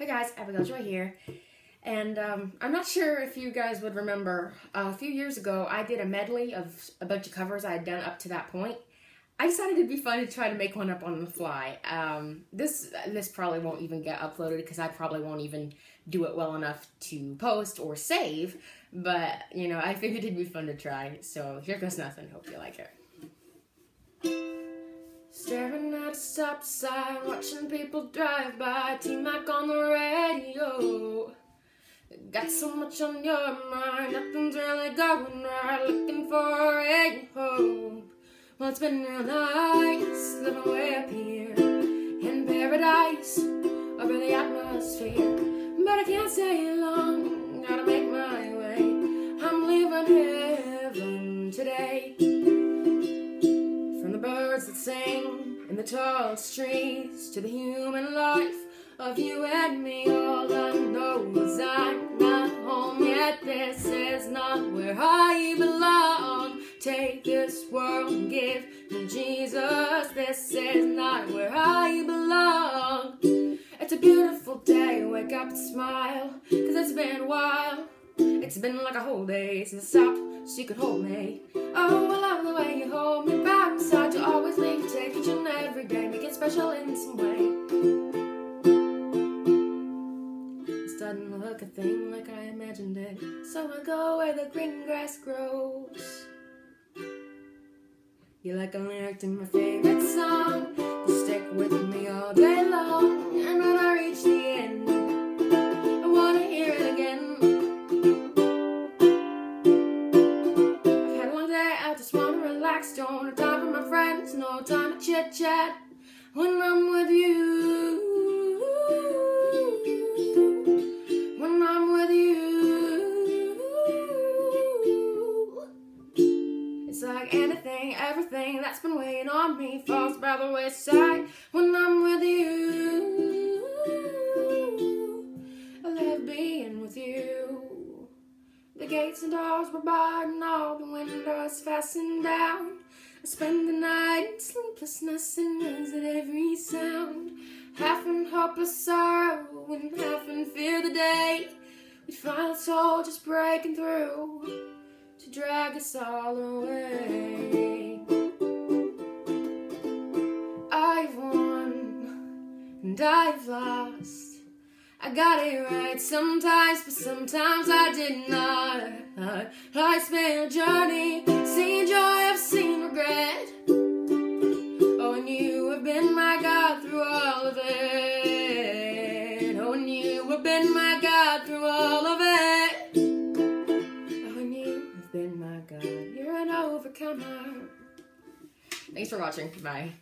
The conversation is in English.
Hey guys, Abigail Joy here. And um, I'm not sure if you guys would remember, uh, a few years ago I did a medley of a bunch of covers I had done up to that point. I decided it'd be fun to try to make one up on the fly. Um, this this probably won't even get uploaded because I probably won't even do it well enough to post or save. But you know, I figured it'd be fun to try. So here goes nothing. Hope you like it. Stop sign, watching people drive by, T-Mac on the radio. Got so much on your mind, nothing's really going right, looking for a hope. Well, it's been real nice living way up here in paradise, over the atmosphere. But I can't stay the tall trees to the human life of you and me, all I know is I'm not home yet. This is not where I belong. Take this world and give me Jesus. This is not where I belong. It's a beautiful day, wake up and smile, cause it's been a while. It's been like a whole day since I stopped so you could hold me. Oh, I love the way you hold me special in some way. It's starting to look a thing like I imagined it. So I go where the green grass grows. You like a lyric to my favorite song. You stick with me all day long. And when I reach the end, I wanna hear it again. I've had one day, I just wanna relax. Don't have time for my friends, no time to chit chat. When I'm with you. When I'm with you. It's like anything, everything that's been weighing on me falls by the wayside when I'm with you. I love being with you. The gates and doors were barred and all the windows fastened down. I spend the night in sleeplessness and raise at every sound. Half in hopeless sorrow and half in fear the day we find soldiers breaking through to drag us all away. I've won and I've lost. I got it right sometimes, but sometimes I did not. Life's been a journey, seen joy, I've seen regret. Have been my God through all of it. Oh, and you have been my God. You're an overcomer. Thanks for watching. Bye.